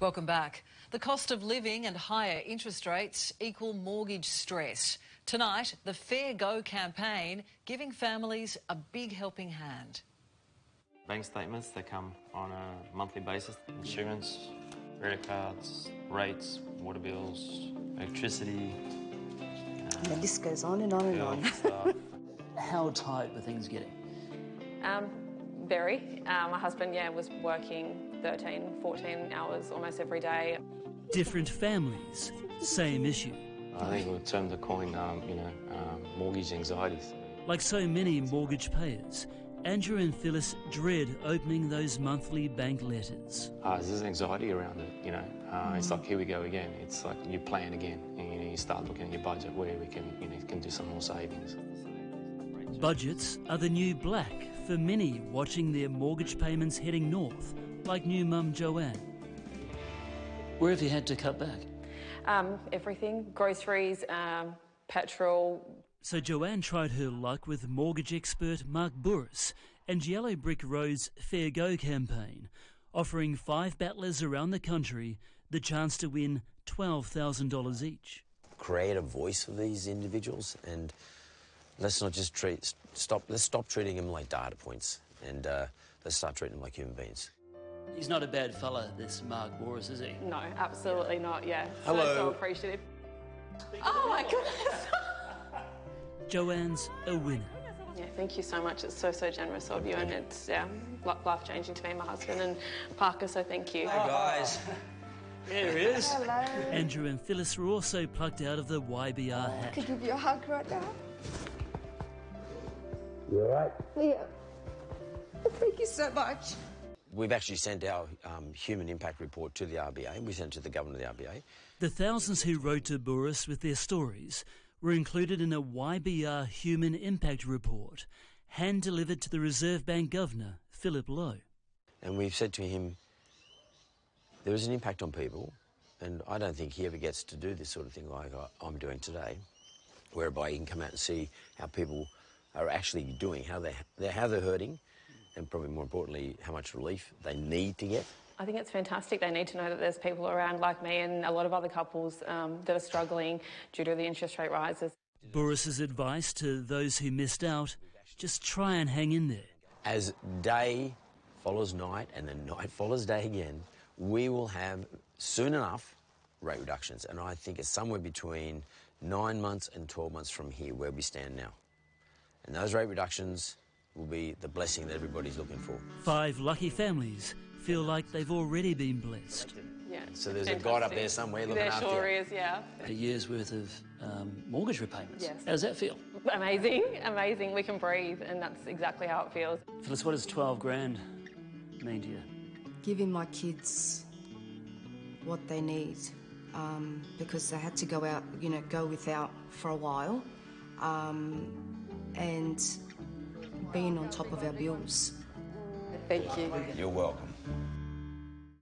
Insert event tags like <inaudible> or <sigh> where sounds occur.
Welcome back. The cost of living and higher interest rates equal mortgage stress. Tonight, the Fair Go campaign giving families a big helping hand. Bank statements, they come on a monthly basis. Insurance, credit cards, rates, water bills, electricity. And the list goes on and on and on. <laughs> How tight were things getting? Um, very. Uh, my husband, yeah, was working 13, 14 hours almost every day. Different families, same issue. I think we termed the calling, um, you know, um, mortgage anxieties. Like so many mortgage payers, Andrew and Phyllis dread opening those monthly bank letters. Uh, there's anxiety around it, you know. Uh, It's like, here we go again. It's like you plan again. And, you know, you start looking at your budget where we can, you know, can do some more savings. Budgets are the new black for many watching their mortgage payments heading north, like new mum Joanne. Where have you had to cut back? Um, everything groceries, um, petrol. So Joanne tried her luck with mortgage expert Mark Bouris and Yellow Brick Road's Fair Go campaign, offering five battlers around the country the chance to win $12,000 each. create a voice for these individuals and let's not just treat stop let's stop treating them like data points and uh, let's start treating them like human beings He's not a bad fella, this Mark Bouris, is he? No, absolutely not. Yeah. Hello. So, so appreciative. Oh my goodness. <laughs> Joanne's a winner. Yeah, thank you so much. It's so, so generous of you, and it's yeah, life changing to me and my husband and Parker, so thank you. Hi guys There he is. Hello. Andrew and Phyllis were also plucked out of the YBR oh, hat. Could give you a hug right now. you all right Yeah. Thank you so much. We've actually sent our um, human impact report to the RBA we sent it to the governor of the RBA The thousands who wrote to Bouris with their stories were included in a YBR Human Impact Report, hand delivered to the Reserve Bank Governor, Philip Lowe. and we've said to him there is an impact on people and I don't think he ever gets to do this sort of thing like I'm doing today whereby he can come out and see how people are actually doing how they they're, how they're hurting and probably more importantly how much relief they need to get I think it's fantastic. They need to know that there's people around like me and a lot of other couples um, that are struggling due to the interest rate rises. Bouris's advice to those who missed out just try and hang in there. as day follows night and then night follows day again, we will have soon enough rate reductions. And I think it's somewhere between nine months and 12 months from here where we stand now. And those rate reductions will be the blessing that everybody's looking for. Five lucky families feel like they've already been blessed. Yeah. So there's a God up there somewhere looking There after sure you. is, yeah. A year's worth of um, mortgage repayments. Yes. How does that feel? Amazing, amazing. We can breathe, and that's exactly how it feels. Phyllis, what does 12 grand mean to you? Giving my kids what they need um, because they had to go out, you know, go without for a while um, and being on top of our bills. Thank you. You're welcome.